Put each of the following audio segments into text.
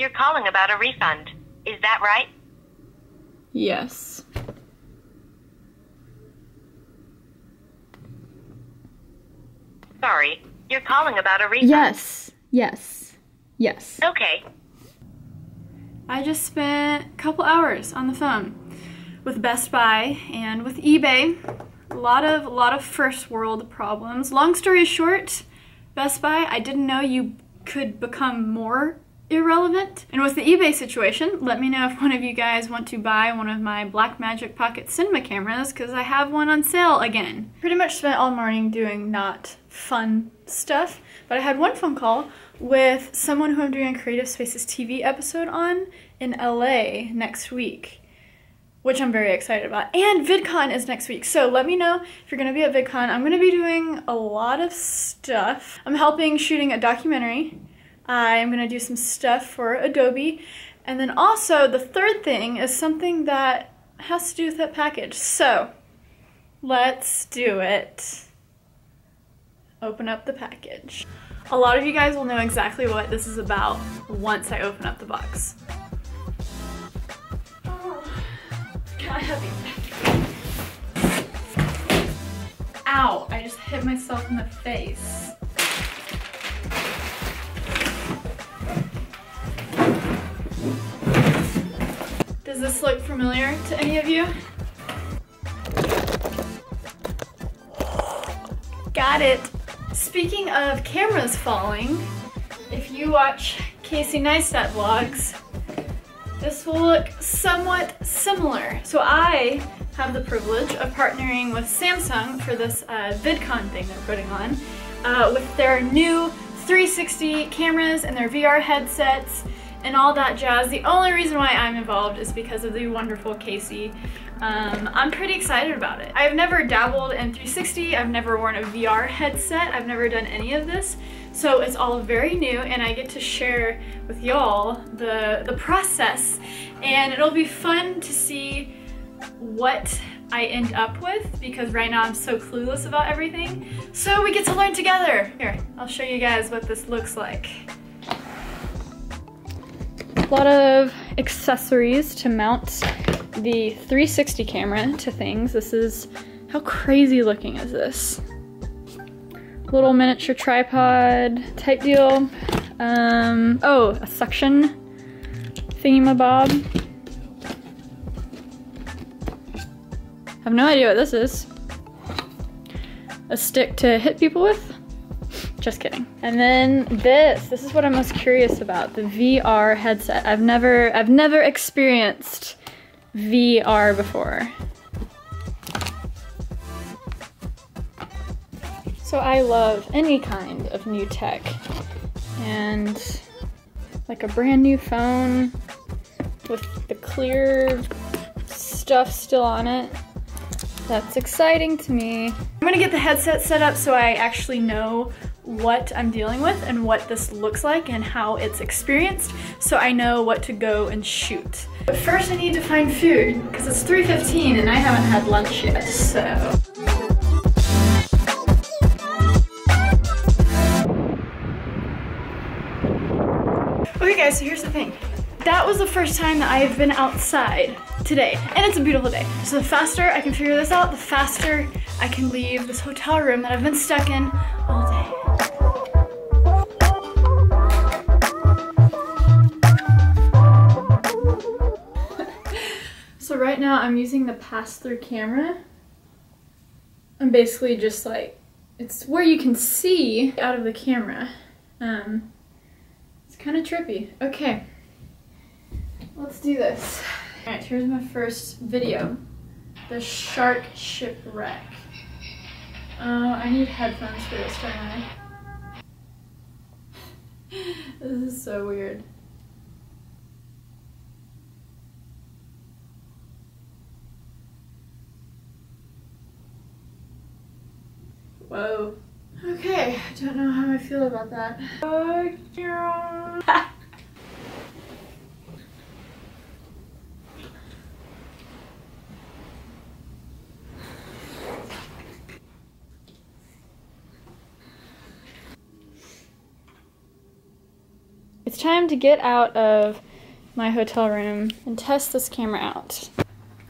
you're calling about a refund. Is that right? Yes. Sorry, you're calling about a refund. Yes. Yes. Yes. Okay. I just spent a couple hours on the phone with Best Buy and with eBay. A lot of a lot of first world problems. Long story short, Best Buy, I didn't know you could become more irrelevant. And with the eBay situation, let me know if one of you guys want to buy one of my Blackmagic Pocket Cinema cameras because I have one on sale again. Pretty much spent all morning doing not fun stuff, but I had one phone call with someone who I'm doing a Creative Spaces TV episode on in LA next week, which I'm very excited about. And VidCon is next week, so let me know if you're gonna be at VidCon. I'm gonna be doing a lot of stuff. I'm helping shooting a documentary I'm gonna do some stuff for Adobe. And then also the third thing is something that has to do with that package. So let's do it. Open up the package. A lot of you guys will know exactly what this is about once I open up the box. Kind heavy. Ow, I just hit myself in the face. Does this look familiar to any of you? Got it. Speaking of cameras falling, if you watch Casey Neistat vlogs, this will look somewhat similar. So I have the privilege of partnering with Samsung for this uh, VidCon thing they're putting on uh, with their new 360 cameras and their VR headsets and all that jazz. The only reason why I'm involved is because of the wonderful Casey. Um, I'm pretty excited about it. I've never dabbled in 360, I've never worn a VR headset, I've never done any of this. So it's all very new and I get to share with y'all the, the process and it'll be fun to see what I end up with because right now I'm so clueless about everything. So we get to learn together. Here, I'll show you guys what this looks like. A lot of accessories to mount the 360 camera to things. This is, how crazy looking is this? Little miniature tripod type deal. Um, oh, a suction thingamabob. Have no idea what this is. A stick to hit people with? Just kidding. And then this, this is what I'm most curious about, the VR headset. I've never, I've never experienced VR before. So I love any kind of new tech. And like a brand new phone with the clear stuff still on it. That's exciting to me. I'm gonna get the headset set up so I actually know what I'm dealing with and what this looks like and how it's experienced so I know what to go and shoot. But first I need to find food because it's 3.15 and I haven't had lunch yet, so. Okay guys, so here's the thing. That was the first time that I have been outside today, and it's a beautiful day. So the faster I can figure this out, the faster I can leave this hotel room that I've been stuck in right now I'm using the pass-through camera. I'm basically just like, it's where you can see out of the camera. Um, it's kind of trippy. Okay. Let's do this. All right, here's my first video. The shark shipwreck. Oh, I need headphones for this, don't I? this is so weird. Whoa. Okay, I don't know how I feel about that. Oh, yeah. It's time to get out of my hotel room and test this camera out.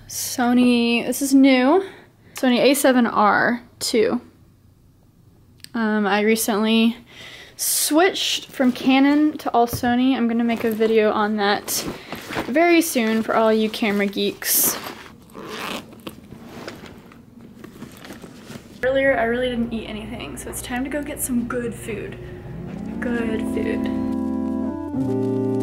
Sony, this is new. Sony a7R II. Um, I recently switched from Canon to all Sony. I'm gonna make a video on that very soon for all you camera geeks. Earlier, I really didn't eat anything, so it's time to go get some good food. Good food.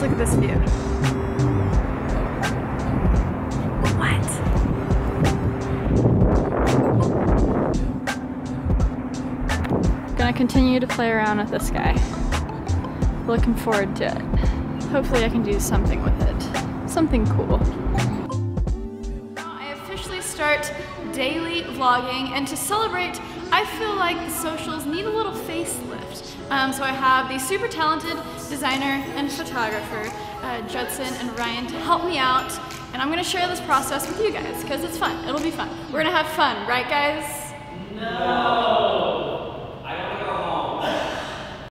Just look at this view. What? Gonna continue to play around with this guy. Looking forward to it. Hopefully I can do something with it. Something cool. Now I officially start daily vlogging and to celebrate I feel like the socials need a little facelift. Um, so I have the super talented designer and photographer, uh, Judson and Ryan, to help me out. And I'm gonna share this process with you guys because it's fun. It'll be fun. We're gonna have fun, right guys? No.